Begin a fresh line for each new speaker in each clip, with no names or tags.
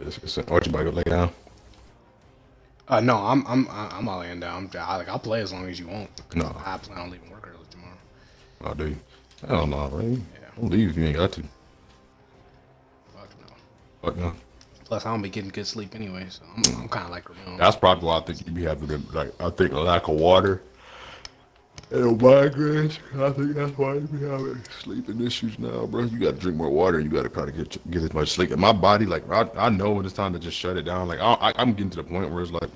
it's, what you about to lay down?
Uh, no, I'm I'm I'm all laying down. I, like I'll play as long as you want.
No.
I plan on leaving work early tomorrow.
Oh, do you? Hell no, bro.
Yeah.
Don't leave if you ain't got to.
Fuck no.
Fuck no.
Plus, I don't be getting good sleep anyway, so I'm, I'm kind of like Ramon.
That's probably why I think you be having like I think a lack of water and migraines. I think that's why you be having sleeping issues now, bro. You got to drink more water. You got to try to get get as much sleep. And my body, like I, I know when it's time to just shut it down. Like I, I'm getting to the point where it's like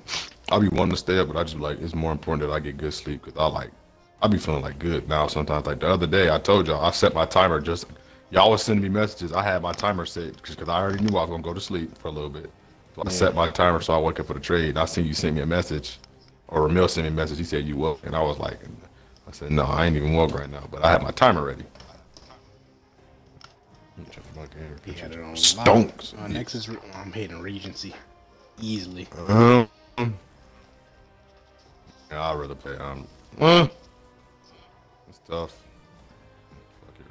I'll be wanting to stay up, but I just like it's more important that I get good sleep because I like I be feeling like good now sometimes. Like the other day, I told y'all I set my timer just. Y'all was sending me messages. I had my timer set because I already knew I was gonna go to sleep for a little bit. So I set my timer so I wake up for the trade. And I seen you sent me a message, or Ramil sent me a message. He said you woke, and I was like, I said no, I ain't even woke right now, but I had my timer ready. Let me check my game.
He had it on
Stonks.
Uh, next is Re- I'm hitting Regency easily.
Um, yeah, I'd rather play. Um, well, it's tough. Fuck it.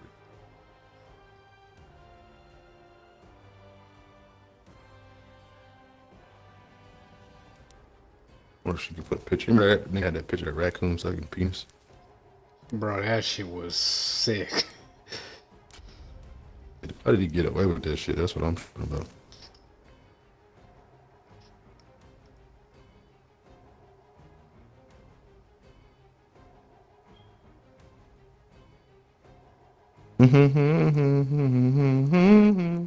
What she could put a picture? Remember that nigga had that picture of raccoon sucking penis?
Bro, that shit was sick.
How did he get away with that shit? That's what I'm talking about.
Mm-hmm, mm-hmm, mm-hmm,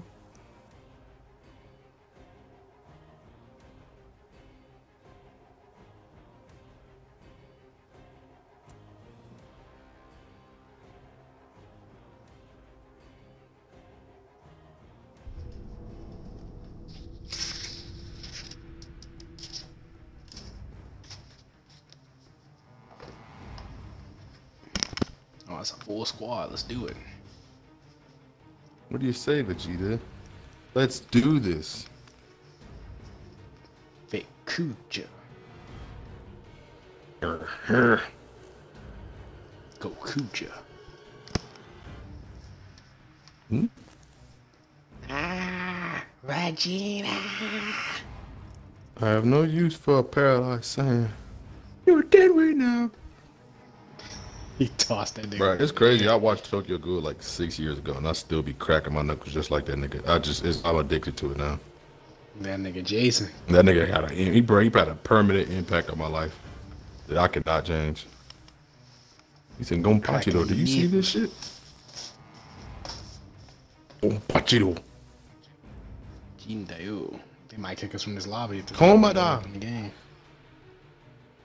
Oh, it's a full squad. Let's do it.
What do you say, Vegeta? Let's do this.
Vekuja. Gokuja.
Hmm?
Ah, Vegeta.
I have no use for a paralyzed sand. You're dead right now.
He tossed that nigga.
Bro, it's crazy. I watched Tokyo Ghoul like six years ago, and I still be cracking my knuckles just like that nigga. I just, it's, I'm addicted to it now.
That nigga Jason.
That nigga had a, he, bro, he had a permanent impact on my life that I cannot change. He said, Gonpachito, do you see this shit? Gonpachito.
Jindayo. They might kick us from this lobby
Komada.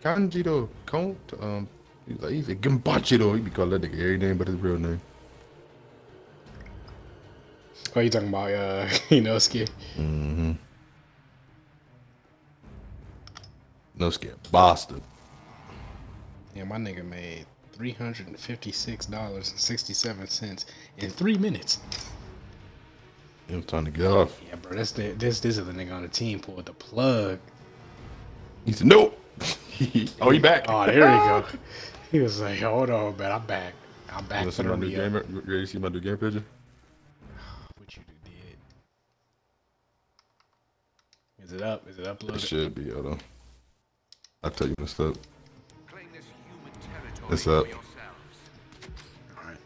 Kanjiro, Kon, um, he's like, he said, Gonpachito. He be calling that nigga every name but his real name.
What are you talking about, uh, Inosuke?
Mm-hmm. No scare. Boston.
Yeah, my nigga made three hundred and fifty-six dollars and sixty-seven cents in three minutes.
It was time to get off.
Yeah, bro, that's the this this is the nigga on the team pulled the plug.
He said, nope. oh, he back.
Oh, there we go. He was like, "Hold on, man, I'm back. I'm back
wanna
for
see my new
re-up."
game? You ready to see my new game picture?
What you did? Is it up? Is it uploaded?
It
uploaded?
should be, hold on. I'll tell you what's up.
Claim this human territory
It's up.
yourselves.
All right.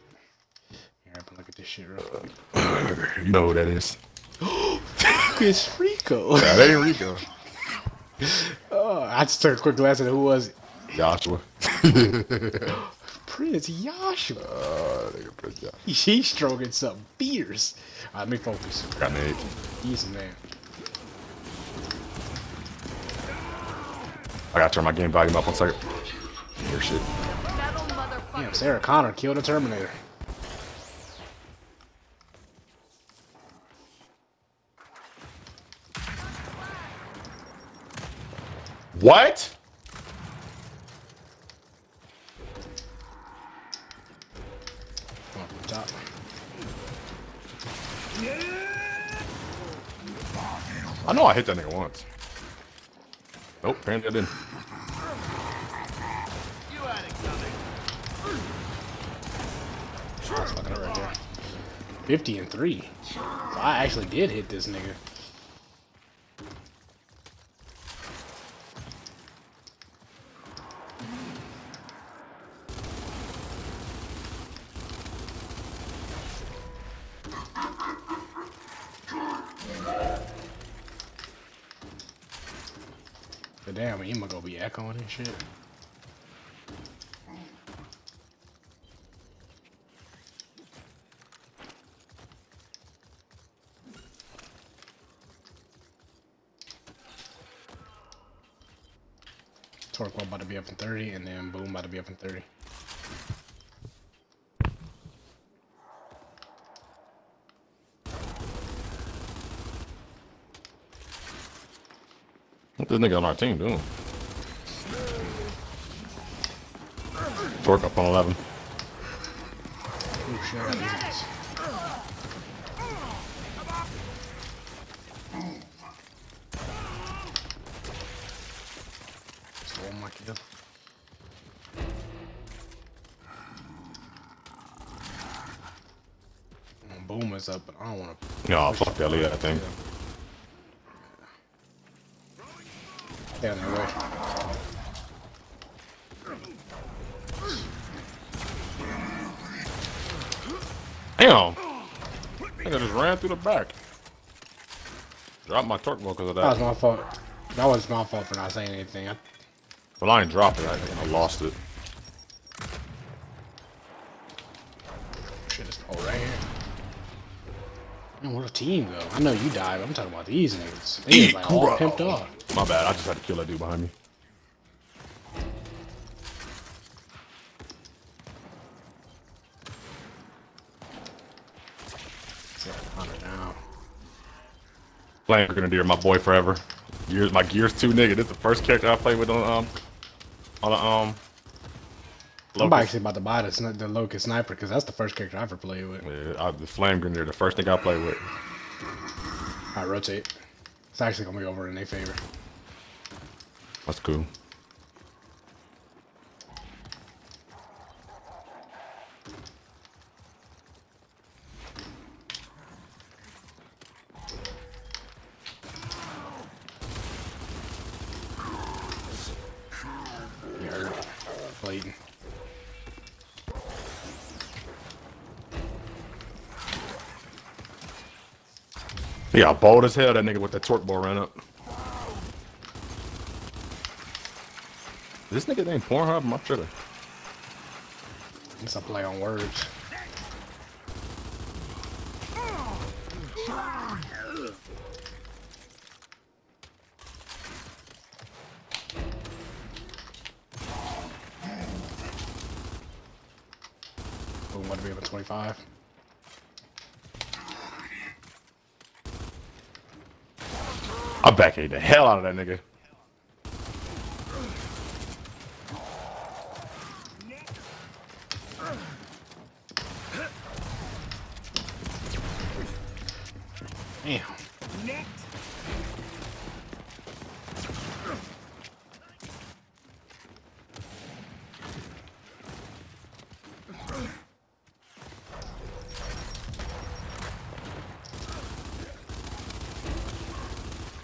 Here, I can look at this shit real quick.
Uh, you know who that is.
It's Rico.
Nah, that ain't Rico.
oh, I just took a quick glance at who was it.
Joshua.
Prince Yashua.
Uh, nigga, Prince Joshua.
He's stroking something fierce. All right, let me focus.
Got an eight.
Easy, man.
I gotta turn my game volume up one second. Hear shit.
Damn, Sarah Connor killed a Terminator.
What?
Come on, from the top.
I know I hit that nigga once. Nope, apparently I didn't.
You had it coming.
Fucking right there. 50 and 3. So I actually did hit this nigga. But damn, Ema gonna be echoing and shit. Torque about to be up in 30, and then Boom about to be up in 30.
What this nigga on our team doing? Torque up on 11.
Oh shit, I got these. Stole my kill. Boom is up, but I don't want to.
No, I'll fuck that lead, I think.
Yeah, their way.
Damn! Through the back. Drop my torque bow because of
That
That was
my fault. That was my fault for not saying anything. I,
Well, I didn't drop it. I, I lost it.
shit, it's oh right here. Man, what a team though. I know you died, but I'm talking about these niggas. They just like all pimped off.
My bad. I just had to kill that dude behind me. Flame Grenadier, my boy forever. Gears, my Gears 2 nigga. This is the first character I played with on um on a um.
I'm
Locust.
actually about to buy the, the Locust Sniper because that's the first character I ever played with.
Yeah, I, the Flame Grenadier, the first thing I played with.
I rotate. It's actually gonna be over in their favor.
That's cool. Yeah, bold as hell. That nigga with that torque bow ran up. This nigga named Pornhub? I'm tripping.
It's a play on words. Boom, want to be at 25.
I back ate the hell out of that nigga.
Damn.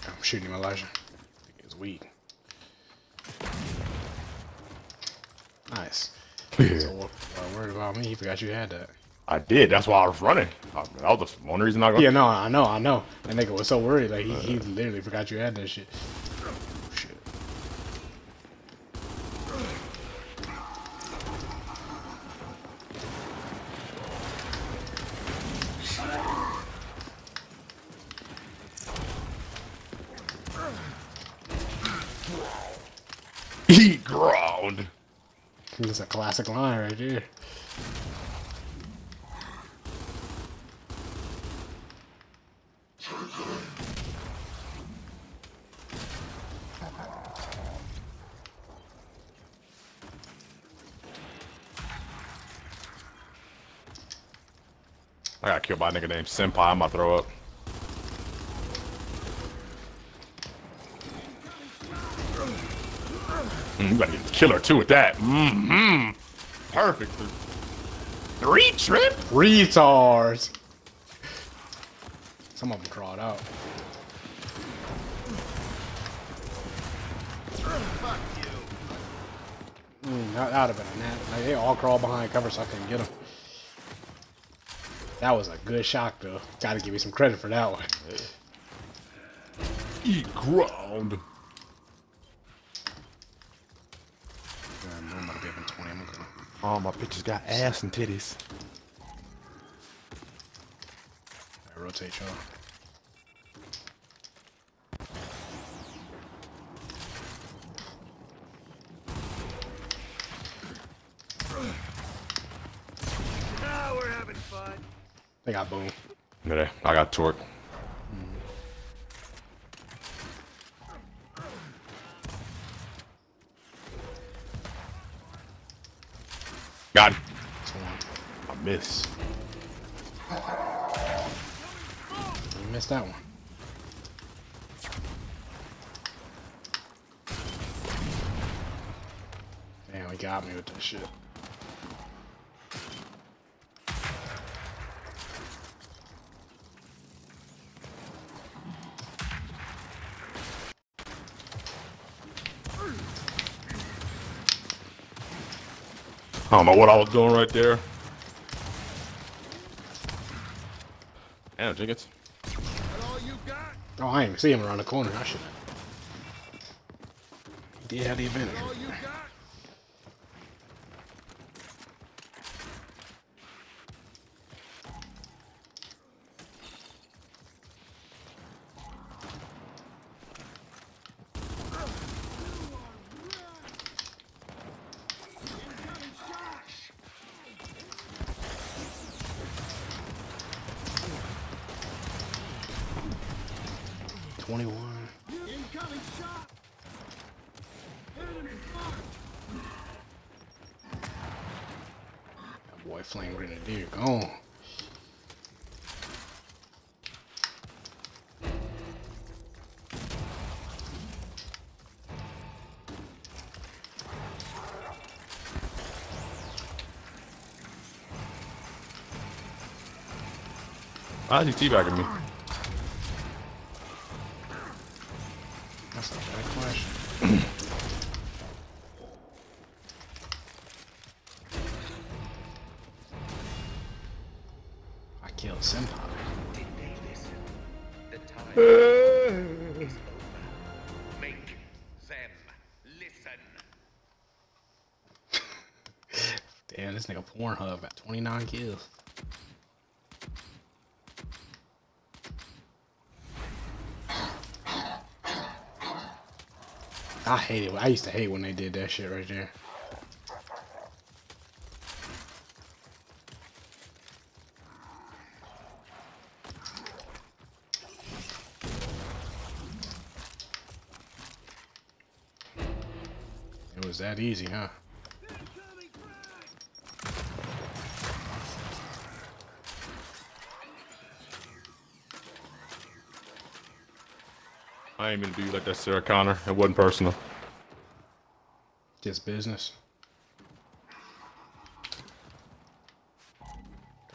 I'm shooting him, Elijah. It's weak. Nice. So, uh, worried about me? You forgot you had that.
I did. That's why I was running. I, that was the one reason I got.
Yeah, no, I know, I know. That nigga was so worried, like he, he literally forgot you had that shit. Shit.
Eat ground.
It's a classic line right there.
I got killed by a nigga named Senpai. I'm about to throw up. Mm, you gotta get the killer too with that. Mm-hmm. Perfect. Three trip?
Retards. Some of them crawled out.
Fuck you.
Mm, that, that would have been a nap. Like, they all crawled behind cover so I couldn't get them. That was a good shot though. Gotta give you some credit for that one.
Eat ground. All my bitches got ass and titties.
I rotate y'all.
Now we're having fun.
They got boom.
Yeah, I got torque. Got him.
That's one.
I miss.
You missed that one. Damn, he got me with that shit.
I don't know what I was doing right there. Damn, tickets.
That all you got?
Oh, I didn't even see him around the corner. I should have. He did have the advantage.
Why is he teabagging me?
That's a bad question. I killed Senpai.
Make them listen.
Damn, this nigga Pornhub got 29 kills. I hate it. I used to hate when they did that shit right there. It was that easy, huh?
I ain't to do you like that, Sarah Connor. It wasn't personal.
Business.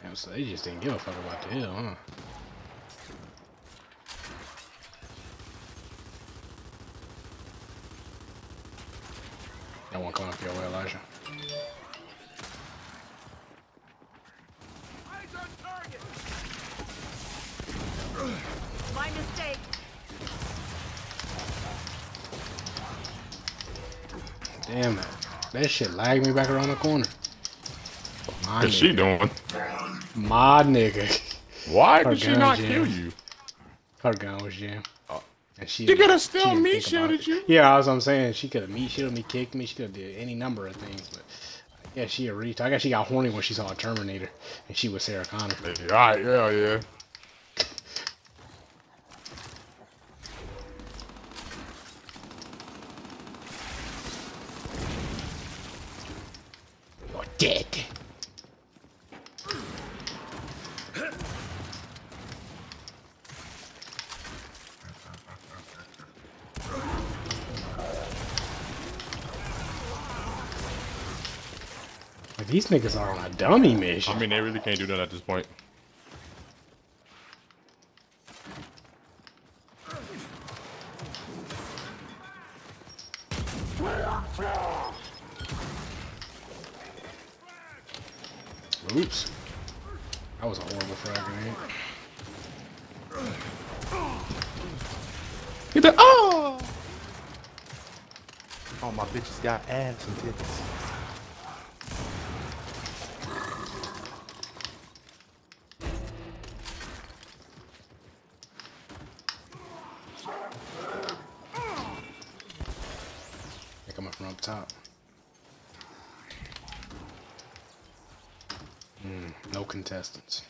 Damn, so they just didn't give a fuck about the hill, huh? That one coming up your way, Elijah.
Eyes on target.
My mistake.
Damn it. That shit lagged me back around the corner. My
What's she doing?
My nigga.
Why
Her
did she not
jam.
kill you?
Her gun was jammed. And she,
You coulda
she
still meat shielded you.
Yeah, that's what I'm saying. She could have meat shielded me, kicked me. She could have did any number of things. But yeah, she a reach. I guess she got horny when she saw a Terminator, and she was Sarah Connor.
Alright, yeah, yeah.
You're dead. Like, These niggas are on a dummy mission.
I mean, they really can't do that at this point.
Oops. That was a horrible frag grenade.
Get the oh! All my bitches got ass and titties.
coming from up top. Hmm, no contestants.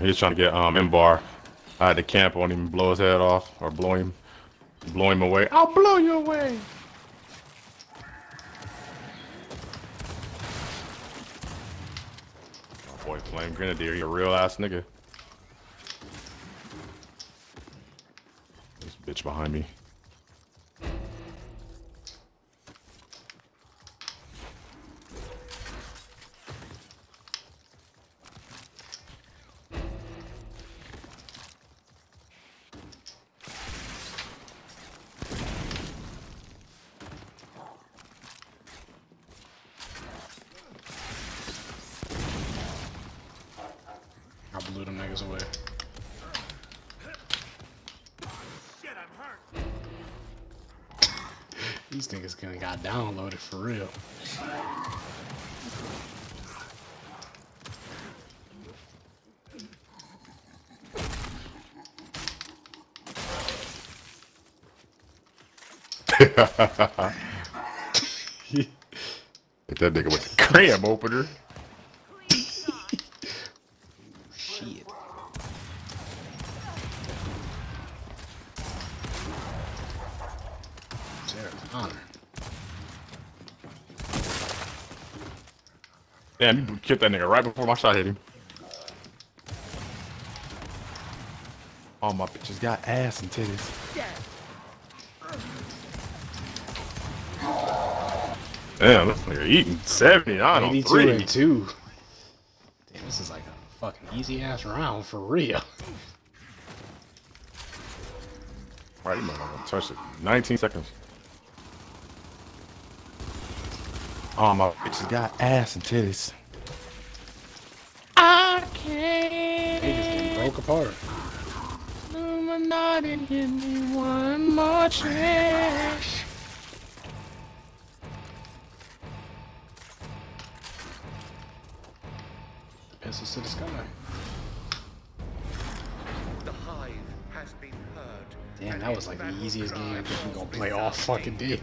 He's trying to get um in bar. I had to camp on him, blow his head off, or blow him, blow him away. I'll blow you away. Oh boy, Flame Grenadier, you're a real ass nigga. This bitch behind me.
For real.
Hit that nigga with the cram opener.
Shit. Sarah Connor.
Damn, you killed that nigga right before my shot hit him. All my bitches got ass and titties. Damn, this nigga eating 79 on
82
three.
and 2. Damn, this is like a fucking easy ass round for real.
Right, you might not gonna touch it. 19 seconds. All my bitches got ass and titties. I can't.
They just getting broke apart.
Illuminati, give me one more chance.
Pistols to the sky.
The hive has been heard.
Damn, that was like the easiest game we
will
gonna play all fucking day.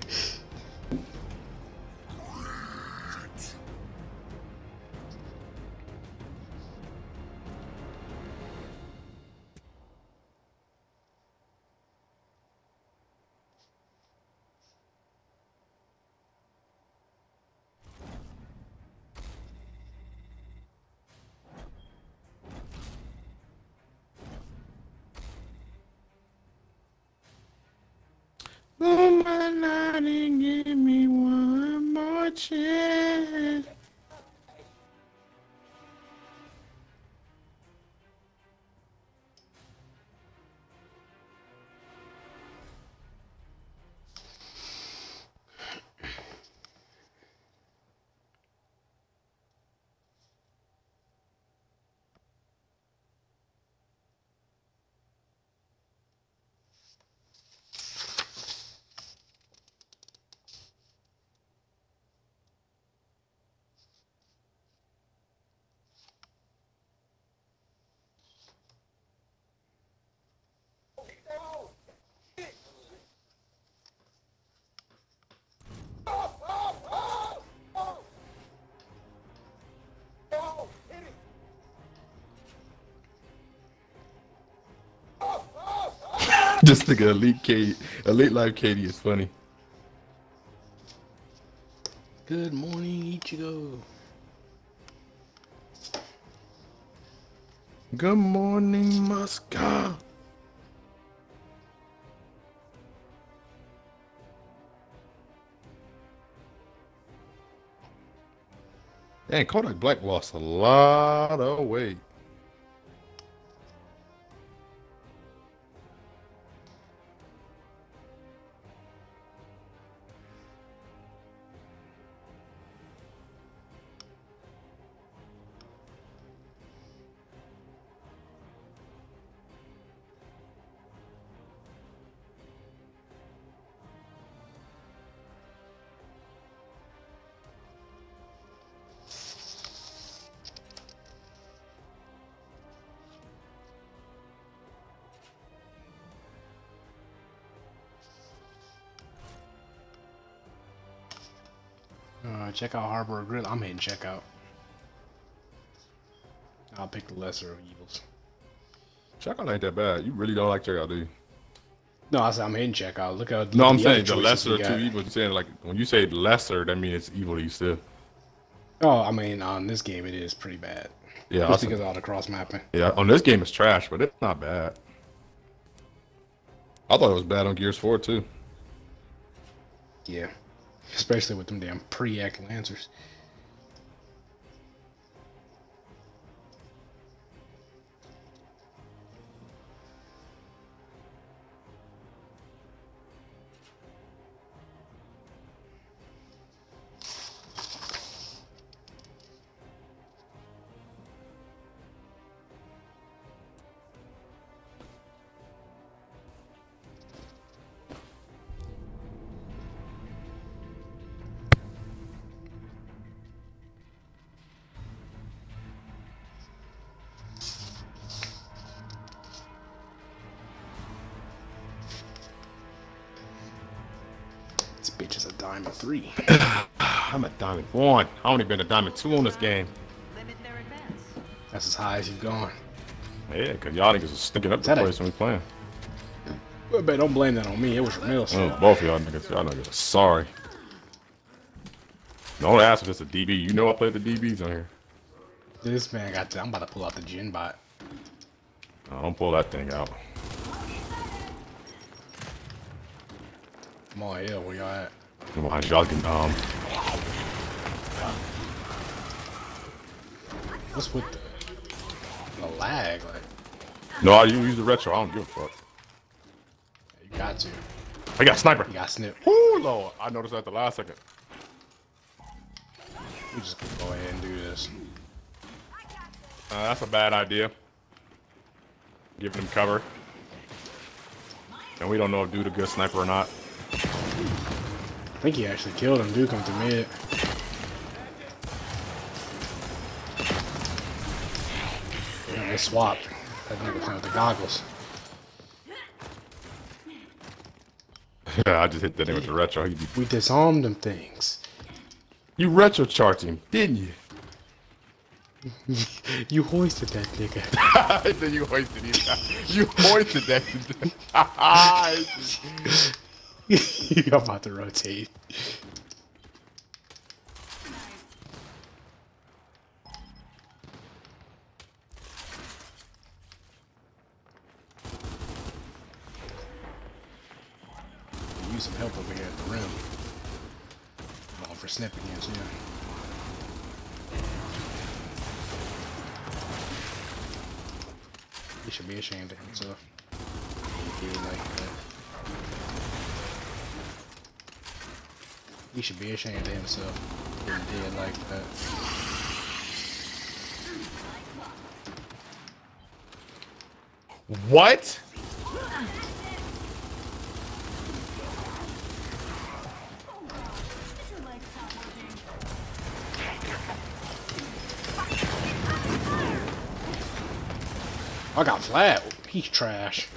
Just think elite Katie, elite life Katie is funny.
Good morning, Ichigo.
Good morning, Muska. Dang, Kodak Black lost a lot of weight.
Check out Harbor Grill. I'm hitting checkout. I'll pick the lesser of evils.
Checkout ain't that bad. You really don't like checkout, do you?
No, I said I'm hitting checkout. Look at
No, I'm saying the lesser of two evils. You're saying like when you say lesser, that means it's evil to you still.
Oh, I mean, on this game it is pretty bad.
Yeah,
Just because of all the cross mapping.
yeah. On this game, it's trash, but it's not bad. I thought it was bad on Gears 4 too.
Yeah. Especially with them damn pre-act lancers.
One. I only been a diamond two on this game.
Limit their advance.
That's as high as you've gone.
Yeah, cause y'all niggas was sticking up the
that a-
place when we playing.
But, but don't blame that on me. It was Ramil's
Oh,
fault.
both of y'all niggas, y'all niggas are sorry. Don't ask if it's a DB. You know I played the DBs on here.
This man got. To, I'm about to pull out the gin bot.
Oh, don't pull that thing out.
Come on, hell, where y'all at?
Come on, y'all can um.
What's with the, the lag? Like,
No, I use the retro. I don't give a fuck.
you got to.
I got sniper.
You got snip.
Woo, Lord. I noticed that the last second.
We just gonna go ahead and do this.
Uh, that's a bad idea. Giving him cover. And we don't know if dude a good sniper or not.
I think he actually killed him. Dude, come to mid. They swapped. That nigga playing with the goggles.
Yeah, I just hit that nigga with the retro.
We disarmed them things.
You retro charged him, didn't you?
You hoisted that nigga.
then you hoisted him. You hoisted that.
You're about to rotate. Some help over here at the rim. Going for snip again, so yeah. He should be ashamed of himself. He like that. He should be ashamed of himself. He did like that.
what?
I got flat. He's trash.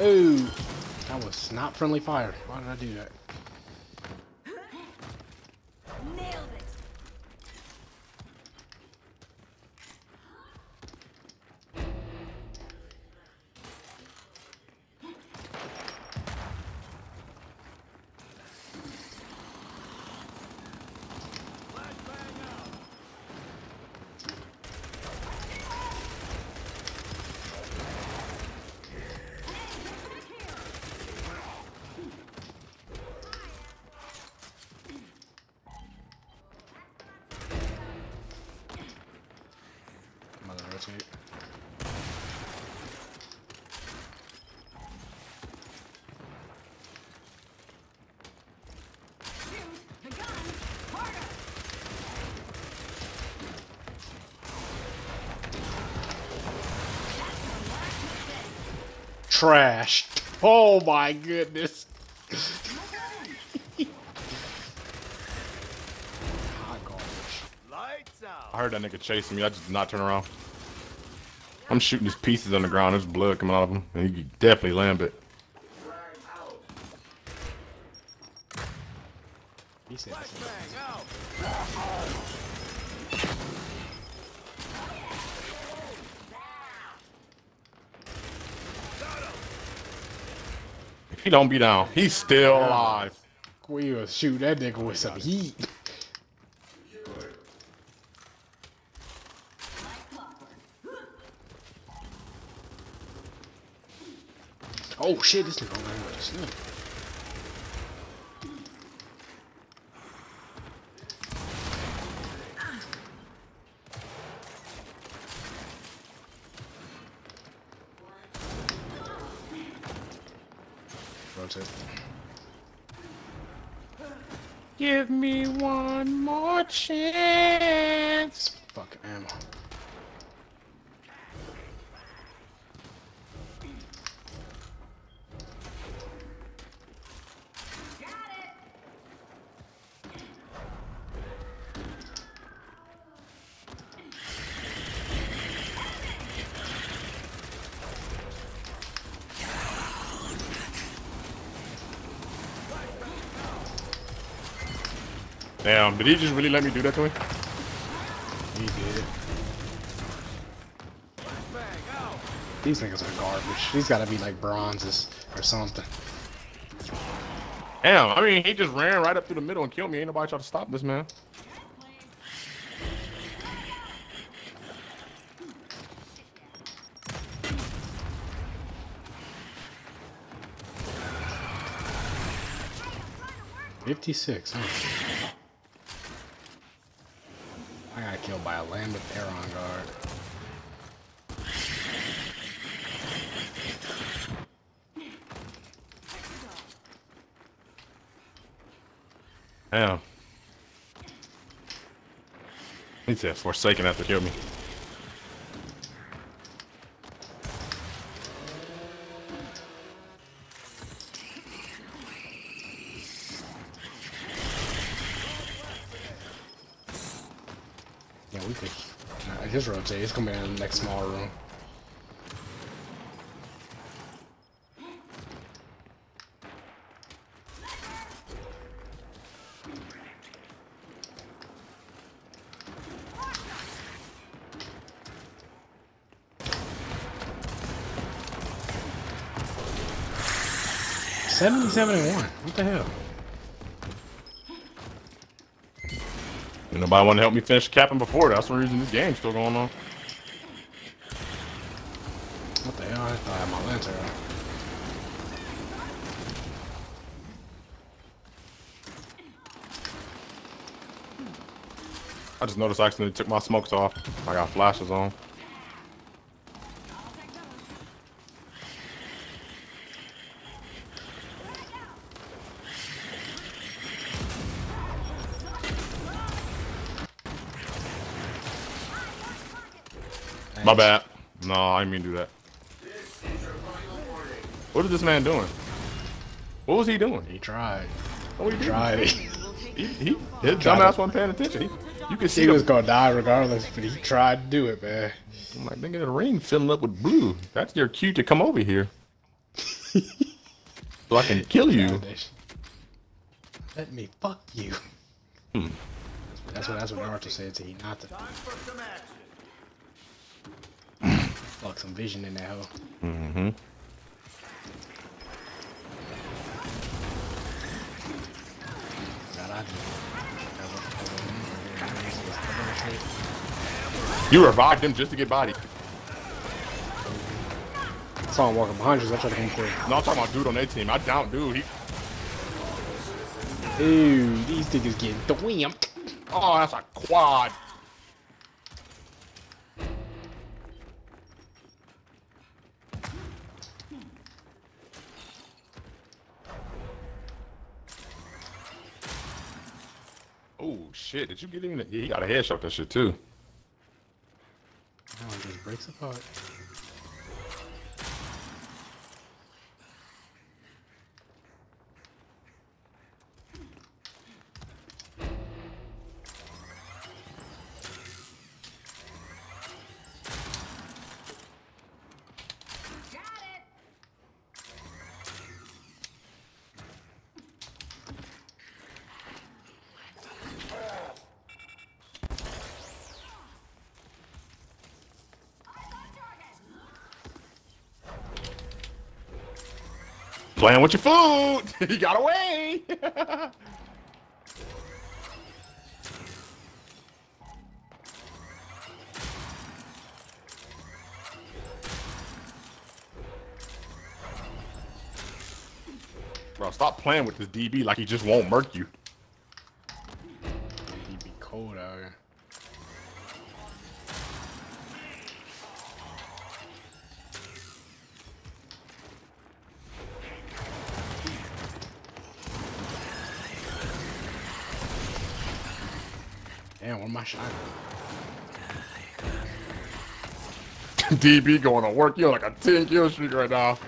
Ooh. That was not friendly fire. Why did I do that? Trash. Oh my goodness.
I heard that nigga chasing me. I just did not turn around. I'm shooting his pieces on the ground. There's blood coming out of him. And he could definitely land it.
He
don't be down, he's still alive.
We will shoot that nigga with some heat. Oh shit, this nigga over here with a snap. Rotate.
Give me one more chance. Damn, did he just really let me do that to me?
He did. These niggas are garbage. These gotta be like bronzes or something.
Damn, I mean, he just ran right up through the middle and killed me. Ain't nobody trying to stop this man.
Fifty-six. Huh? I got killed by a Lambeth Aeron guard.
Damn. He said Forsaken have to kill me.
Yeah, we could. Uh, I just rotate. He's gonna be in the next small room. Seventy-seven and one. What the hell?
And nobody want to help me finish capping before. That's the reason this game's still going on.
What the hell? I thought I had my lantern.
I just noticed I accidentally took my smokes off. I got flashes on. My bad. No, I didn't mean to do that. What is this man doing? What was he doing?
He tried.
What he
He tried.
He, he, his dumbass wasn't paying attention. He, you could see
he was
him.
gonna die regardless, but he tried to do it, man.
I'm like, nigga, the ring filling up with blue. That's your cue to come over here. so I can kill you.
God, that sh- Let me fuck you.
Hmm.
That's what that's what Naruto said to Hinata.
Time for some action.
Fuck some vision in that hoe.
Mm-hmm.
God, I do.
You revived him just to get bodied.
I saw him walking behind you, so I tried to come through.
No, I'm talking about dude on that team. I down dude. He,
Dude, these niggas getting thwamped.
oh, that's a quad. Oh shit! Did you get him? He got a headshot that shit too.
That one just breaks apart.
Playing with your food. he got away. Bro, stop playing with this DB like he just won't murk you.
My shot?
DB going to work you on like a 10 kill streak right now.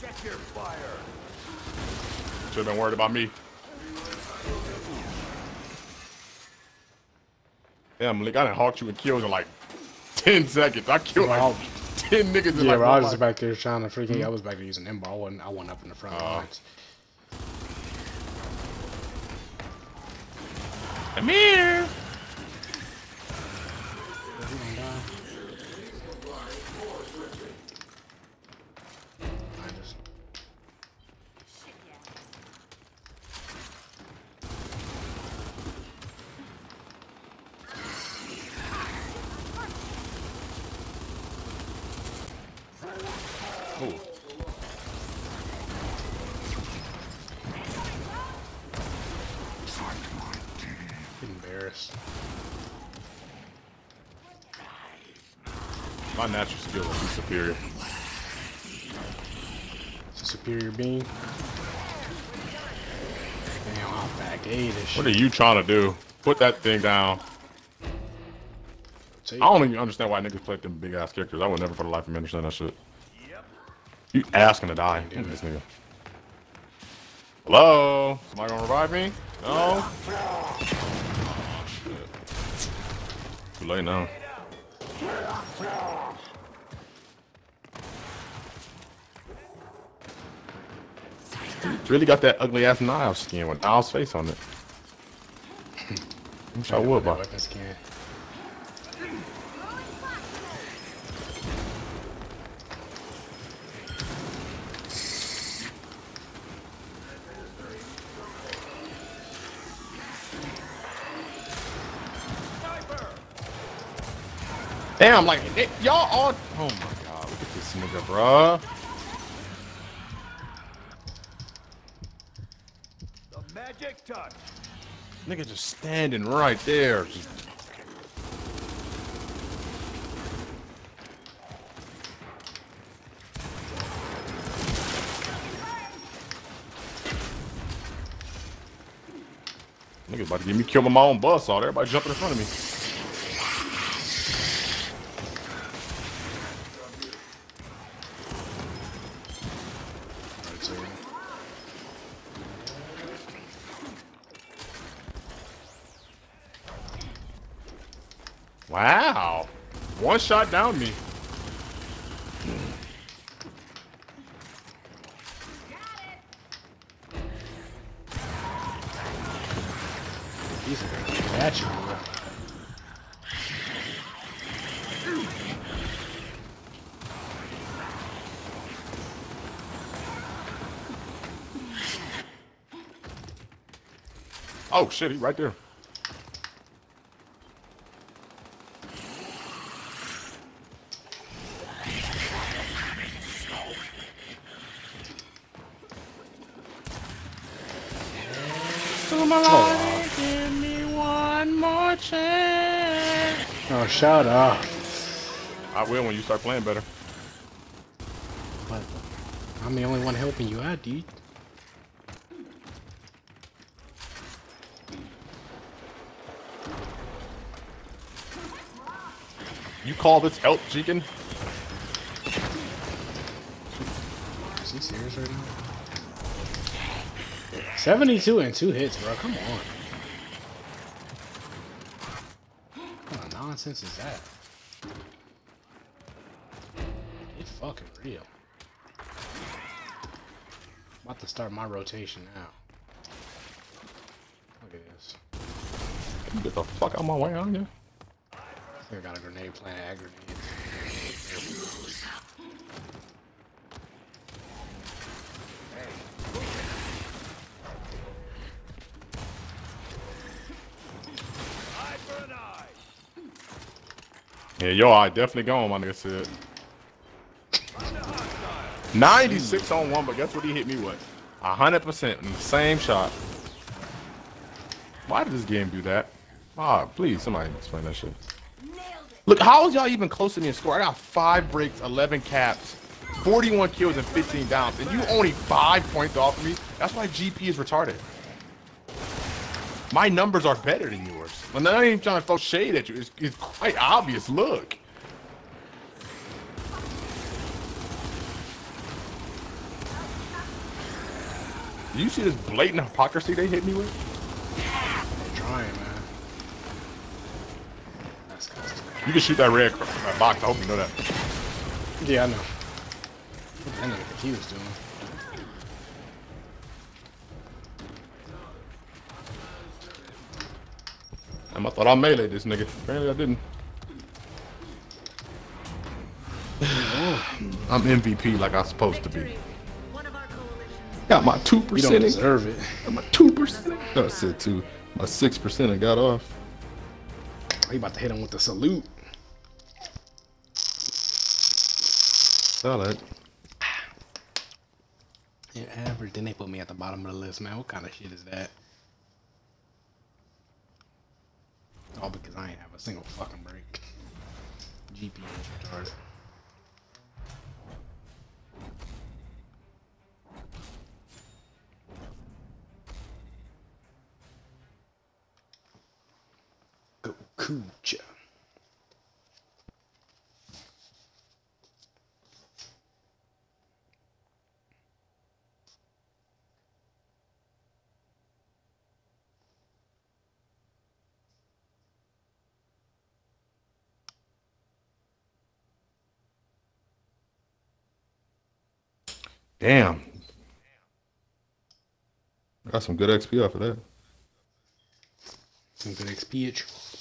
Check your fire.
Should have been worried about me. Damn, Malik, I done hawked you and killed in like 10 seconds. I killed like
Well,
10 niggas in
Yeah,
like
bro, I was
life.
back there trying to freaking. Mm-hmm. I was back there using Embar. I wasn't. I wasn't up in the front
Oh.
lines.
Come here.
I just.
Ooh.
Get embarrassed.
My natural skill is too superior.
It's a superior beam. Damn, I'm back eight this
What are you trying to do? Put that thing down. I don't even understand why niggas play them big ass characters. I would never for the life of me understand that shit. You asking to die. At this nigga. Hello? Somebody gonna revive me? No? Oh. Too late now. It's really got that ugly ass Niles skin with Niles' face on it. I would. Damn, like y'all all. Oh my god, look at this nigga, bruh.
The magic touch.
Nigga just standing right there. Just... Nigga about to get me killed with my own bus all everybody jumping in front of me.
Alright, so
Wow. One shot down me.
he's a at you.
Oh shit, he right there.
Shut up.
I will when you start playing better.
But I'm the only one helping you out, dude.
You call this help, Jeekin?
Is he serious right now? 72 and two hits, bro. Come on. What kind of nonsense is that? Get fucking real. about to start my rotation now. Look at this.
Get the fuck out of my way, out here.
I think I got a grenade plant ag grenade.
Yeah, yo, I definitely gone, my nigga said.
Find a hostile.
96 on one, but guess what he hit me with? 100% in the same shot. Why did this game do that? Ah, please, somebody explain that shit. Look, how is y'all even close to me in score? I got five breaks, 11 caps, 41 kills, and 15 downs, and you only five points off of me? That's why GP is retarded. My numbers are better than yours. I'm not even trying to throw shade at you. It's, it's quite obvious. Look. Do you see this blatant hypocrisy they hit me with?
I'm trying, man. That's disgusting.
You can shoot that red uh, box. I hope you know that.
Yeah, I know. What that nigga think he was doing?
I thought I melee this nigga. Apparently I didn't. I'm MVP like I'm supposed to be.
One of our coalition's
Got my two percent.
You don't deserve it.
Got my two percent. No, I said two. My six percent and got off.
He about to hit him with the salute.
Saw that.
Yeah, average. Then they put me at the bottom of the list, man. What kind of shit is that? All because I ain't have a single fucking break. GP is retarded. Go Kucha.
Damn. Got some good XP off of that.
Some good XP.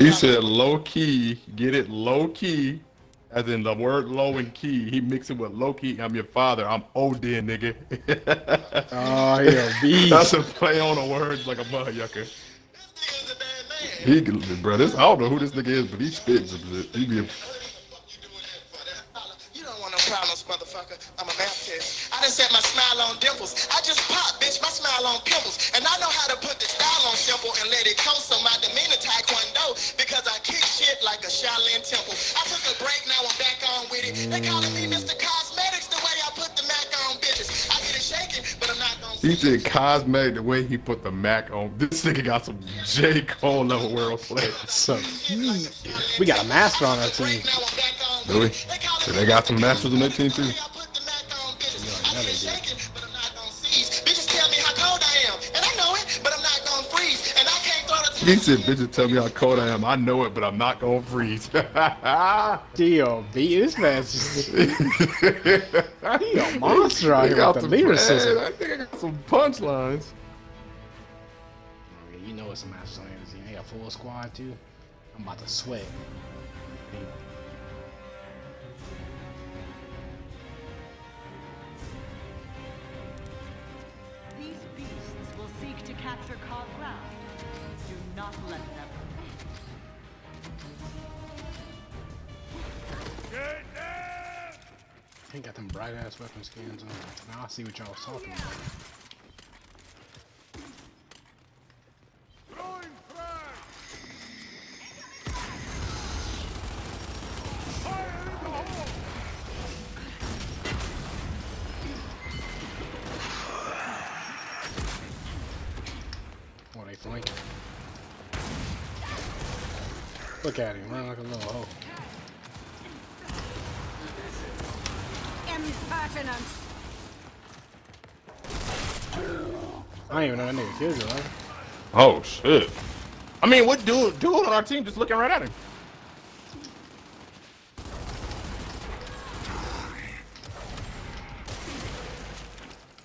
Bars.
You don't want no
He said low key. Get it low key. As in the word low and key. He mixed it with low key. I'm your father. I'm Odin, nigga.
Oh, yeah, beast.
That's a play on the words like a mud yucker.
This nigga's a bad man.
He, can- bro, this I don't know who this nigga is, but he spits. He be a,
You don't want no problems, motherfucker. I'm a math test. I done set my smile on dimples. I just pop, bitch, my smile on pimples. And I know how to put the style on simple and let it coast on my demeanor taekwondo because I kick shit like a Shaolin temple. I took a break, now I'm back on with it. They calling me Mr. Cosmetics the way I put the Mac on bitches. I get it shaking, but I'm not gonna
he said cosmetic the way he put the Mac on. This nigga got some J. Cole level world play.
So, hmm. we got a master on our team.
Do we? So they got some masters on their team too. He said, bitch, tell me how cold I am. I know it, but I'm not gonna freeze.
D.O.B. This man's just he a monster out here
got
with the
the-
lyricism.
I think I got some punchlines.
Oh, yeah, You know it's a match on Anderson. They got full squad too. I'm about to sweat.
These beasts will seek to capture
I
ain't got them bright ass weapon skins on. Now I see what y'all was talking about.
Throwing frag! Fire in the hole!
Oh, they flanking. Look at him, running like a little hoe.
Impertinent!
I didn't even know that nigga killed you, right?
Oh shit. I mean, what dude dude on our team just looking right at him?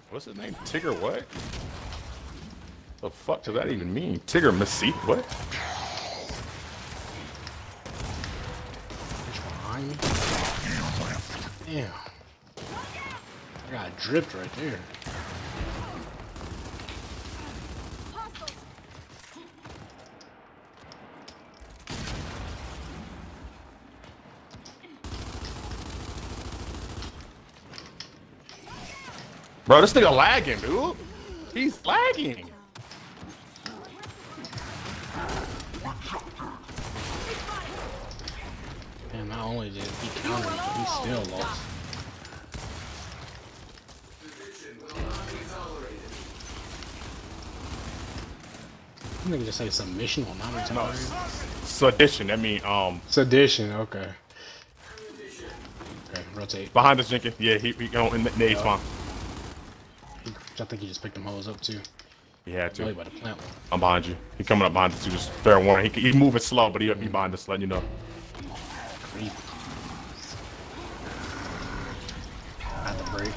What's his name? Tigger what? The fuck does that even mean? Tigger Messi? What?
Which behind me? Damn. Dripped right there.
Bro, this nigga lagging, dude. He's lagging.
And not only did he counter, he still lost. Nigga just say submission will not retire.
Sedition. That mean um
Sedition, okay. Okay, rotate.
behind us, Jenkins. Yeah, he he on in the spawn.
I think he just picked them hoes up too.
He had
Really
to.
plant one.
I'm behind you. He coming up behind us too. Just fair warning. He he moving slow, but he he behind us, letting you know.
Creep. At the break.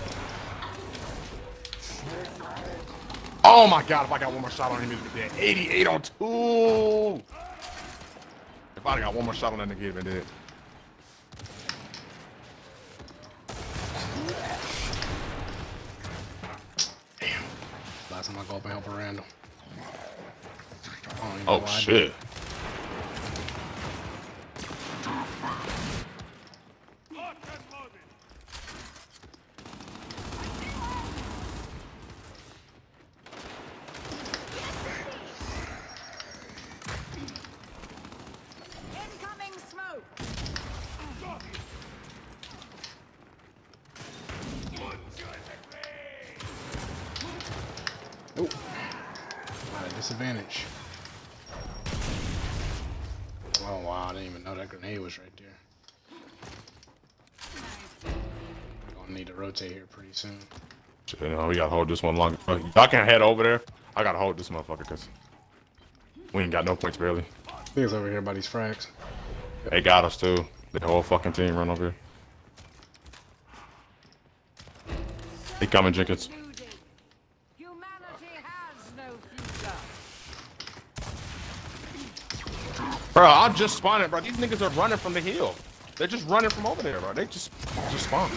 Oh my god, if I got one more shot on him, he'd be dead. 88 on two. If I got one more shot on that nigga, he'd been dead.
Last time I go up and help a random. I don't even know
Oh shit.
Incoming smoke!
Oh. At a disadvantage. Oh wow, I didn't even know that grenade was right there. Gonna need to rotate here pretty soon.
You know, we gotta hold this one long. Uh, Y'all can head over there. I gotta hold this motherfucker because we ain't got no points barely.
Niggas over here by these frags.
They got us too. The whole fucking team run over here. He coming, Jenkins. Bro, I just spawned it, bro. These niggas are running from the hill. They're just running from over there, bro. They just just spawned.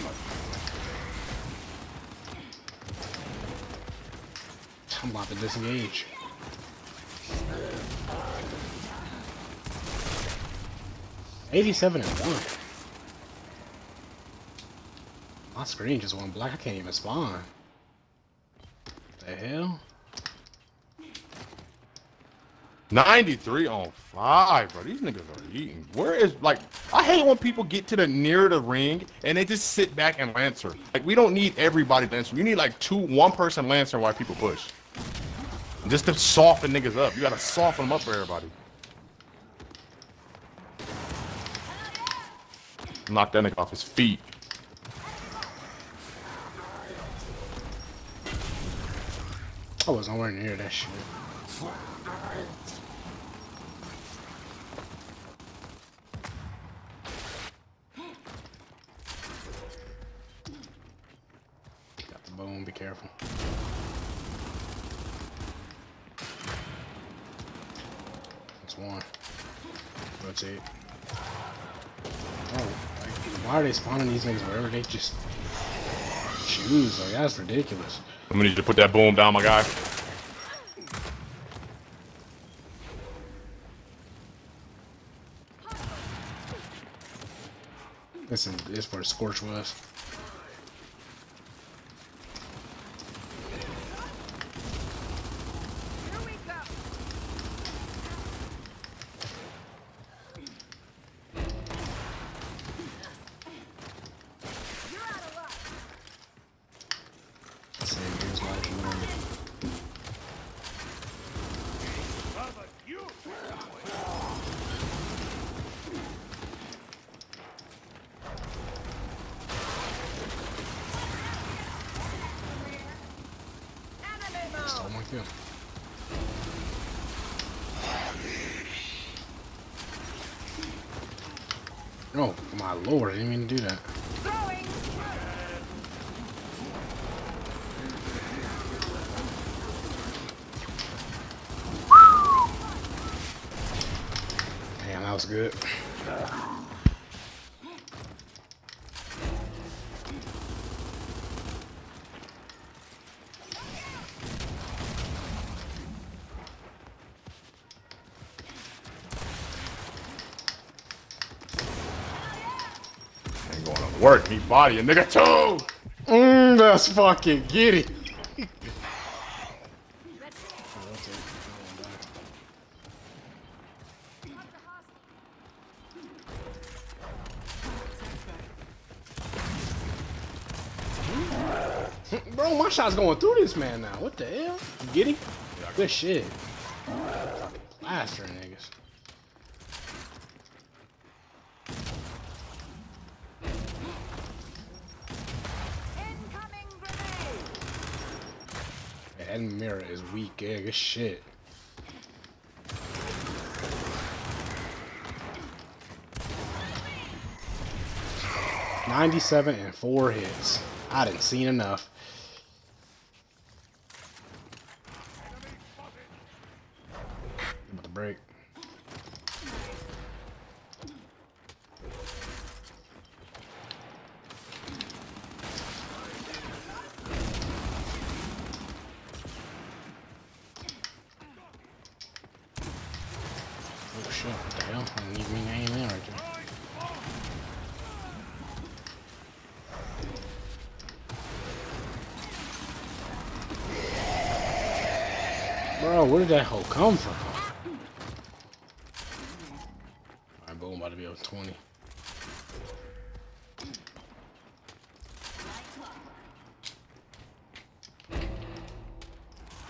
I'm about this engage. 87 and 1. My screen just went black. I can't even spawn. The hell?
93 on 5, bro. These niggas are eating. Where is, like, I hate when people get to the near the ring and they just sit back and lancer. Like, we don't need everybody lancer. You need, like, two, one person lancer while people push. Just to soften niggas up. You gotta soften them up for everybody. knock that nigga off his feet.
I was nowhere near that shit. Got the bone, be careful. That's one. Rotate. Oh why are they spawning these niggas wherever they just choose? Like, that's ridiculous.
I'm gonna need you to put that boom down, my guy.
Listen, this is where Scorch was. Save yours life, you know.
Brother, you.
Stole my kill. Oh, lord, I mean to do that. Damn, that was good.
Ain't going to work. He body a nigga too.
Mm, that's fucking giddy. Bro, my shot's going through this man now. What the hell? You him? Good shit. Blaster niggas. Yeah, that mirror yeah, good shit. Ninety-seven and four hits. I didn't seen enough. About to break. Oh shit, what the hell? I didn't even mean to aim in right there. Bro, where did that hole come from? Alright, boom, about to be up 20.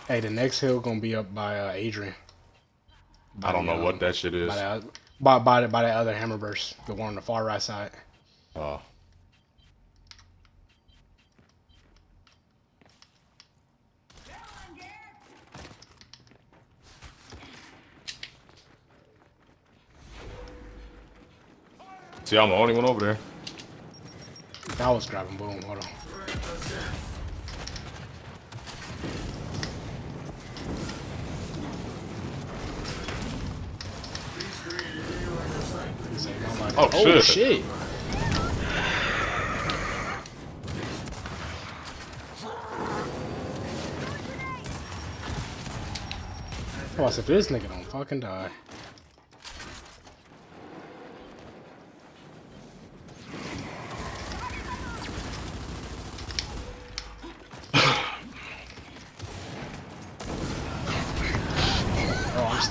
Hey, the next hill gonna be up by uh, Adrian.
I don't
By,
know
um,
what that shit is.
By that, by, by, the, by that other hammerburst, the one on the far right side.
Oh. See, I'm the only one over there.
I was grabbing boom. Hold on.
Oh,
Oh
shit.
shit! If this nigga don't fucking die.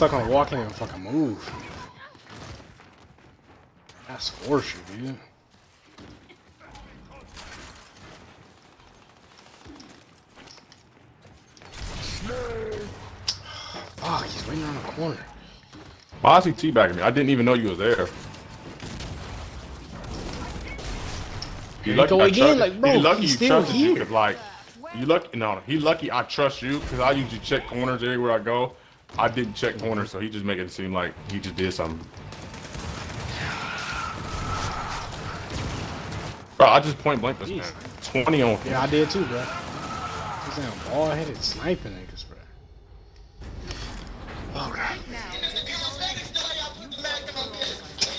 Stuck on a wall, can't even fucking move. That scores you, dude. Fuck, he's waiting around the corner.
Why is he teabagging me? I didn't even know you was there.
Here you go
I
again, like, bro,
he lucky
he's
you
still
trusted you
here.
'cause, like, you lucky. No, he lucky. I trust you because I usually check corners everywhere I go. I didn't check corners, so he just making it seem like he just did something. Bro, I just point blank this man. 20 on.
Yeah, I did too, bro. This damn ball headed sniping niggas, bro. Oh god.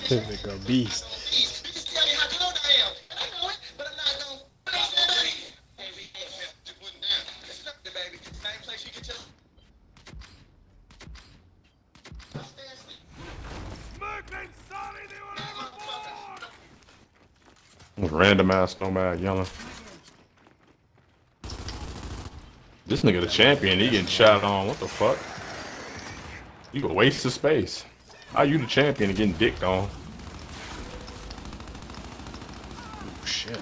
This nigga a beast.
You can tell me how cold I am. And I know it, but I'm not gonna. But I said, buddy. Hey, we can't have to put down. Listen up, baby. Same place you can tell.
Mögen Sari de Oremabor!
Random ass nomad yelling. This nigga the champion, he getting shot on. What the fuck? You a waste of space. How you the champion and getting dicked on?
Oh shit.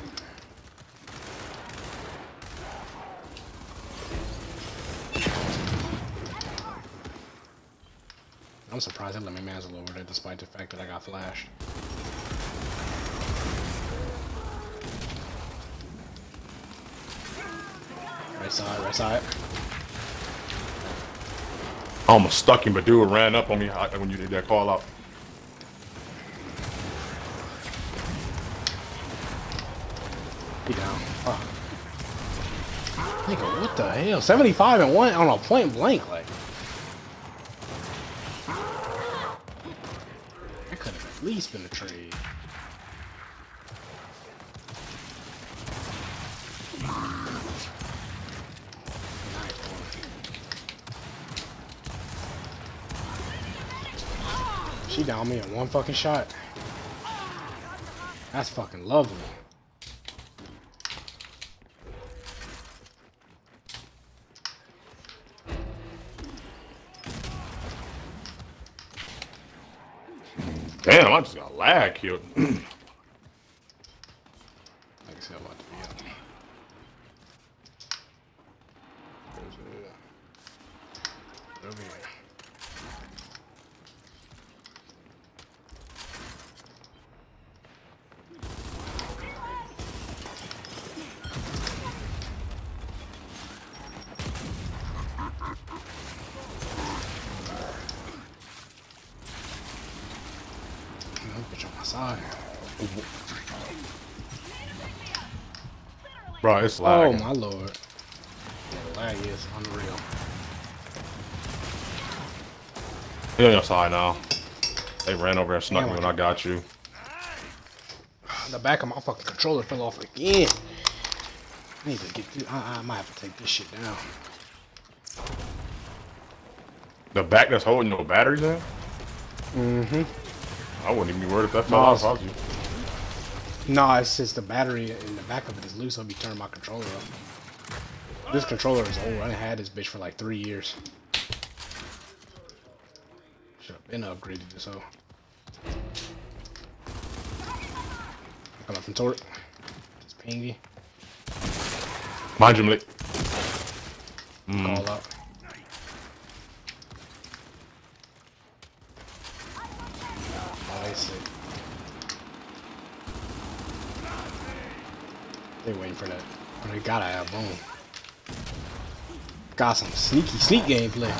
I'm surprised they let me manzel over there despite the fact that I got flashed. Right side, right side.
I almost stuck him, but dude ran up on me when you did that call out.
He down. Fuck. Nigga, what the hell? 75 and 1 on a point blank, like. That could have at least been a trade. She down me in one fucking shot. That's fucking lovely.
Damn, I just got lag killed.
Like I said, about to be up. Where's it at? Over here. That bitch on my side.
Bro, it's
Oh my lord. Yeah, the lag is unreal.
He on your side now. They ran over and snuck
Damn,
me when I got you.
The back of my fucking controller fell off again. I need to get this. I, I might have to take this shit down.
The back that's holding no batteries in?
Mm-hmm.
I wouldn't even be worried if that fell
No,
off.
it's-
if I was you.
No, it's just the battery in the back of it is loose. I'll be turning my controller off. This controller is old. I had this bitch for like three years. Should have been upgraded this. Come up from turret. Just pingy.
Mind you, Malik. Mm.
Call up. Oh, they sick. They waiting for gotta have boom. Got some sneaky sneak gameplay.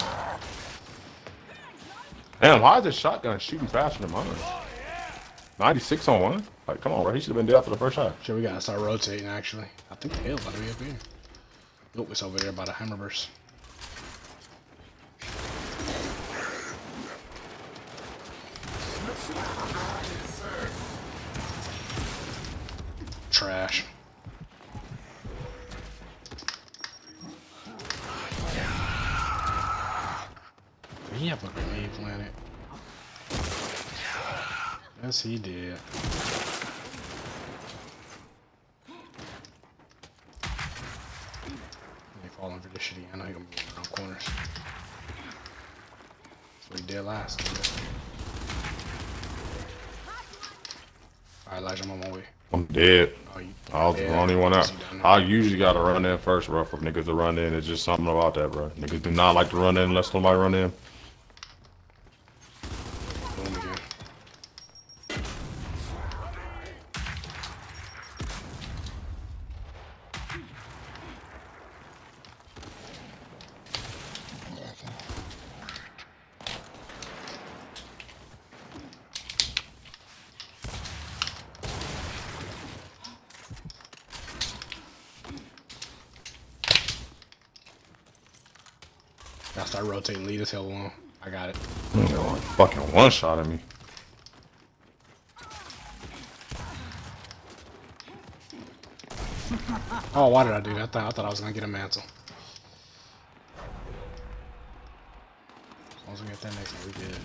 Damn, why is this shotgun shooting faster than mine? 96 on one? Like, come on, bro. He should have been dead after the first shot.
Sure, we gotta start rotating actually. I think the hell's about to be up here. Look it's over there by the hammerburst. Trash. Did he have a grenade planet? He did. They falling for this shit again. I know he gonna move around corners. What he did last. Alright, Elijah, I'm on my way.
I'm dead.
Oh,
I was the only one out.
see down there.
I usually gotta run in first, bro, for niggas to run in. It's just something about that, bro. Niggas do not like to run in unless somebody run in. Shot at me.
Oh, why did I do that? I thought I, thought I was gonna get a mantle. As long as we get that next one, we good.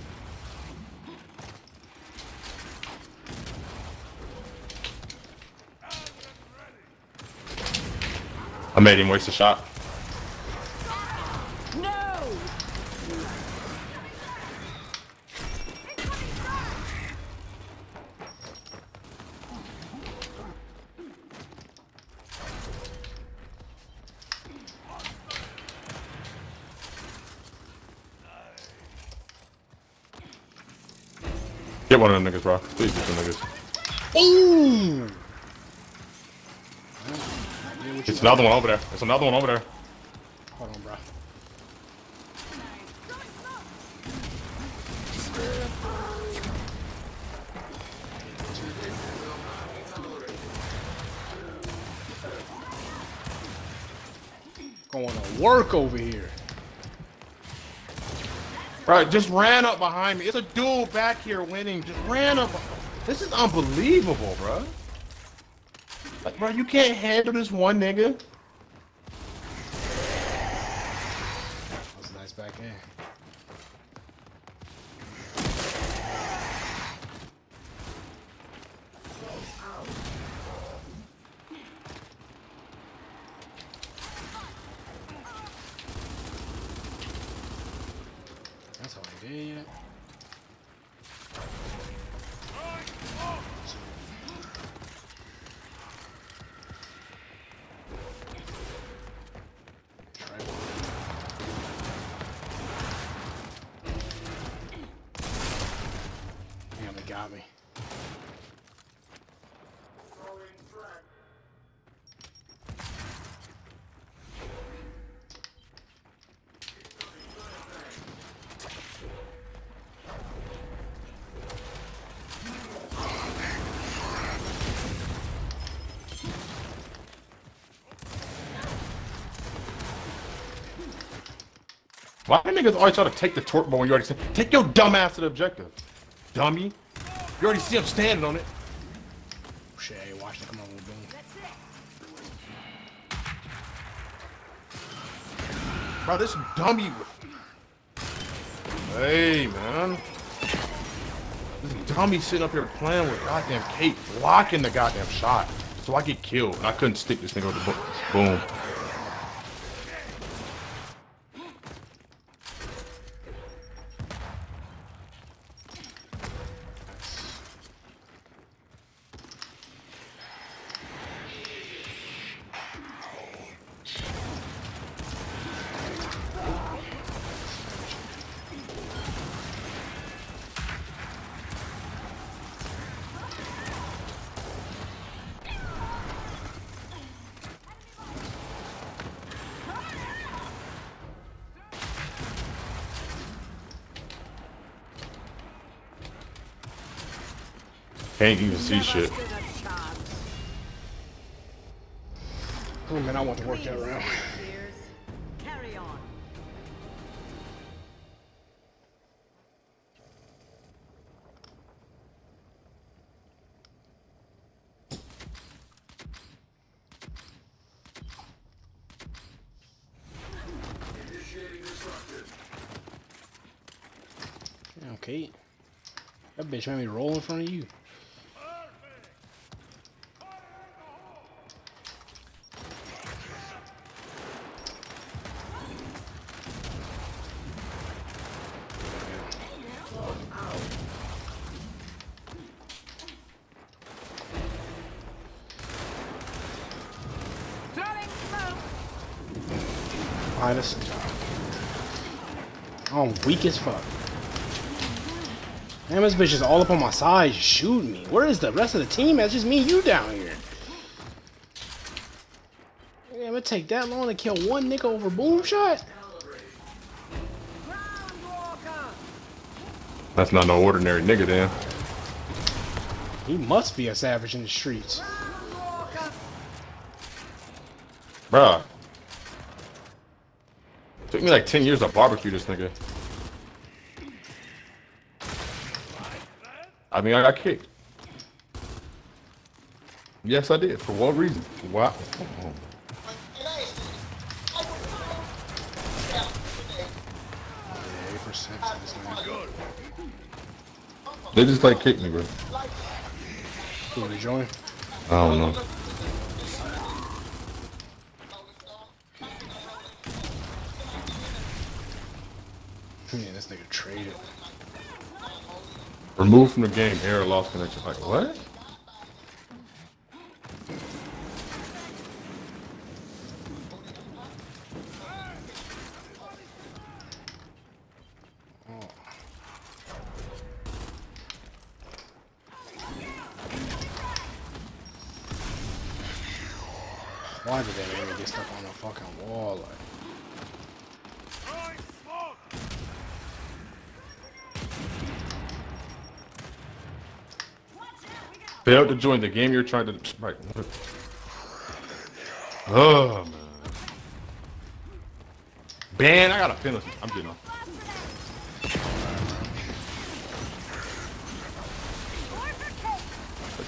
I made him waste a shot. One of them niggas, bro. Please get them niggas.
Boom!
It's another one over there. It's another one over there.
Hold on, bro. Going to work over here.
Bro, just ran up behind me. It's a dude back here winning. Just ran up. This is unbelievable, bro. Like, bro, you can't handle this one nigga.
That was a nice back end. That's all I did yet. Try one. Damn, they got me.
Why do niggas always try to take the torque bow when you already said, take your dumb ass to the objective? Dummy. You already see him standing on it.
Shit, watch it come on, boom.
Bro, this dummy. Hey, man. This dummy sitting up here playing with goddamn Kait, blocking the goddamn shot. So I get killed, and I couldn't stick this nigga with the bo- boom. Can't even see shit.
Oh man, I want to work that round.
Years. Carry on.
Okay. That bitch made me roll in front of you. Behind us. Oh, I'm weak as fuck. Damn, this bitch is all up on my side shooting me. Where is the rest of the team? It's just me and you down here. Damn, it take that long to kill one nigga over boom shot?
That's not no ordinary nigga, then.
He must be a savage in the streets.
Bruh. Took me like 10 years to barbecue this nigga. I mean, I got kicked. Yes, I did. For what reason? Why?
Yeah, 8% to this man.
They just like kicked me, bro.
You want to join?
I don't know.
Yeah, this nigga traded.
Removed from the game. Error lost connection. Like what?
Why did that enemy get stuck on the fucking wall? Like,
Failed to join the game you're trying to. Right. Oh man. Ban, I got a penalty. I'm getting off.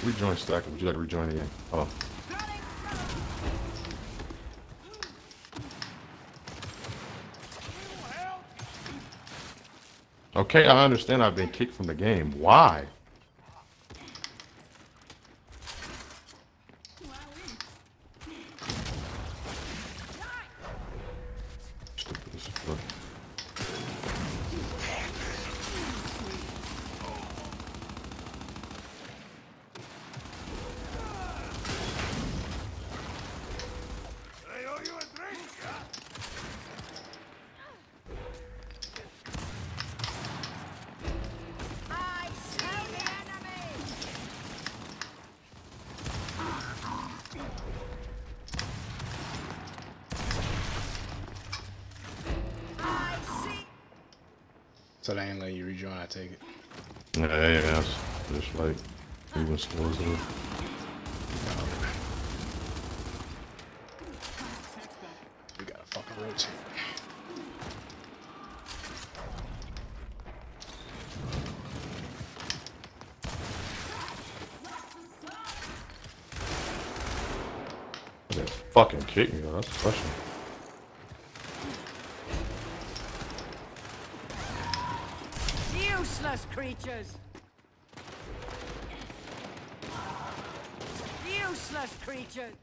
Rejoin stack. Would you like to rejoin the game? Oh. Okay, I understand I've been kicked from the game. Why? Stupid as fuck.
They owe you a drink.
I smell the enemy! I see
so they ain't let you rejoin, I take it.
Yeah, yeah, that's just like even stores there.
We gotta fucking rotate.
They fucking kick me though. That's the question.
useless creatures! Useless creatures!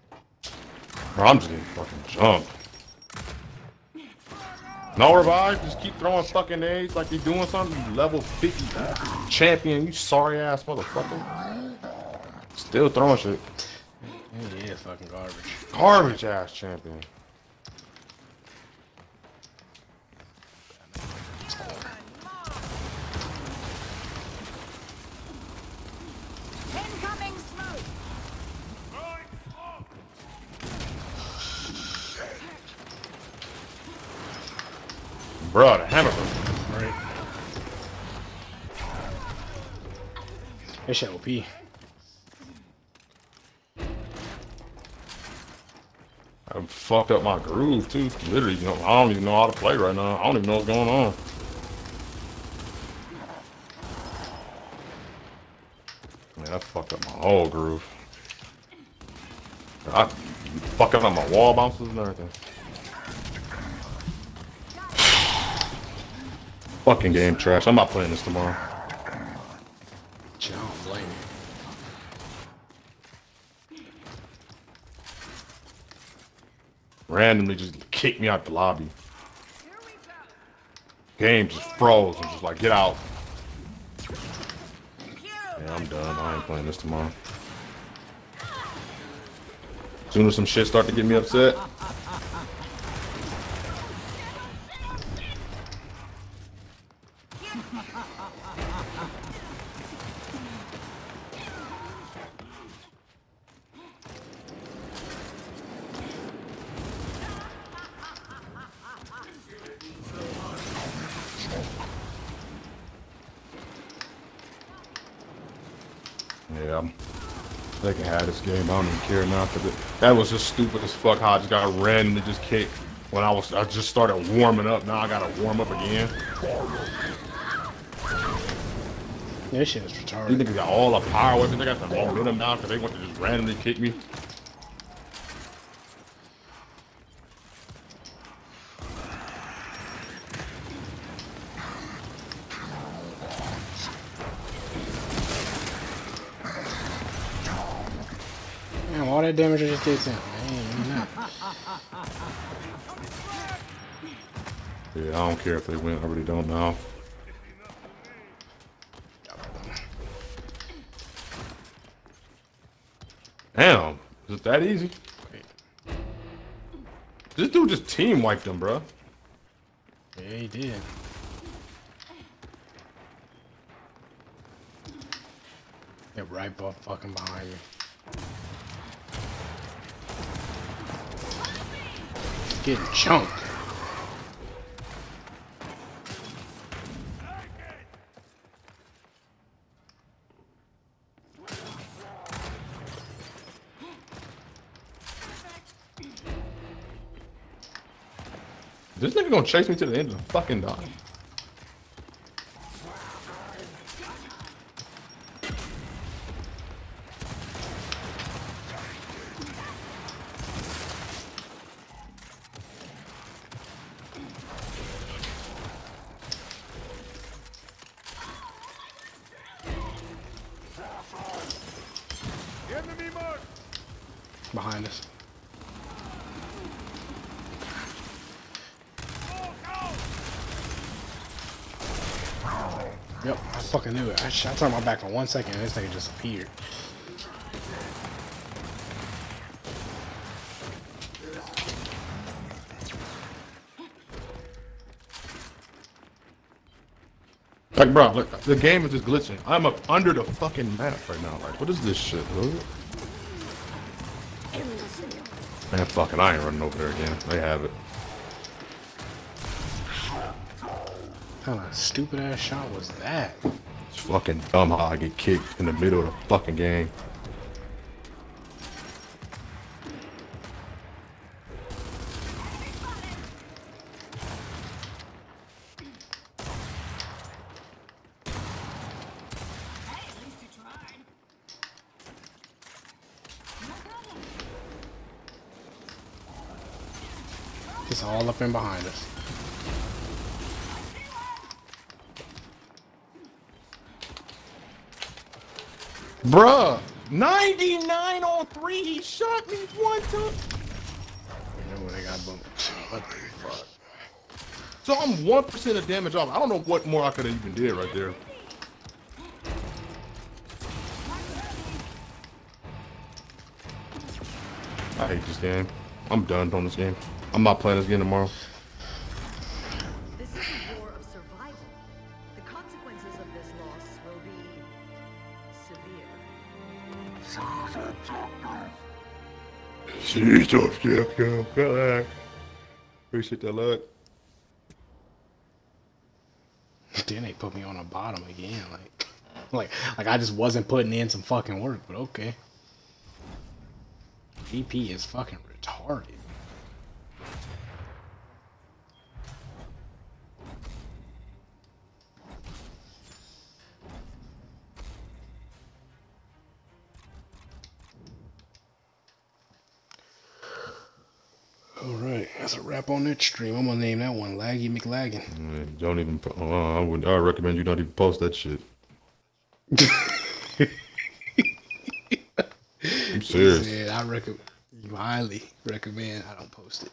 Bro, I'm just getting fucking jumped. No revive, just keep throwing fucking nades like you're doing something. You level 50 champion, you sorry ass motherfucker. Still throwing shit.
Yeah, yeah, fucking garbage.
Garbage ass champion.
Incoming smoke!
Throwing smoke.
Bro, the hammer.
Right. That shit OP.
I fucked up my groove too. Literally, you know, I don't even know how to play right now. I don't even know what's going on. Man, I fucked up my whole groove. I fucked up my wall bounces and everything. Fucking game trash. I'm not playing this tomorrow.
Don't blame.
Randomly just kicked me out the lobby. Game just froze and just like, get out. Yeah, I'm done. I ain't playing this tomorrow. Soon as some shit start to get me upset. Game. I don't even care now because that was just stupid as fuck how I just got randomly just kicked When I was, I just started warming up. Now I gotta warm up again.
This shit is retarded.
These niggas got all the power weapons. They got the momentum now because they want to just randomly kick me.
Damage I just did to him.
Yeah, I don't care if they win. I really don't now. Damn, is it that easy? This dude just team wiped them, bro.
Yeah, he did. Get right fucking behind you. Getting chunked.
This nigga gonna chase me to the end of the fucking dime.
Enemy mark!
Behind us.
Smoke out!
Yep, I I, turned my back for one second and this nigga just appeared.
Like, bro, look, the game is just glitching. I'm up under the fucking map right now. Like, what is this shit, bro? Man, fucking, I ain't running over there again. They have it.
What kind of stupid ass shot was that?
Fucking dumb how I get kicked in the middle of the fucking game.
It's all up and behind us.
Bruh, 99 on 3, he shot me one time.
You know where they got bumped. What the fuck?
So I'm 1% of damage off. I don't know what more I could have even did right there. I hate this game. I'm done on this game. I'm not playing this game tomorrow. Jesus, yeah, yeah, relax. Appreciate that luck.
Then they put me on the bottom again. Like, like, like I just wasn't putting in some fucking work. But okay. VP is fucking retarded. That's a wrap on that stream. I'm gonna name that one Laggy McLaggin.
Don't even. Uh, I would. I recommend you not even post that shit. I'm serious.
I recommend you highly recommend I don't post it.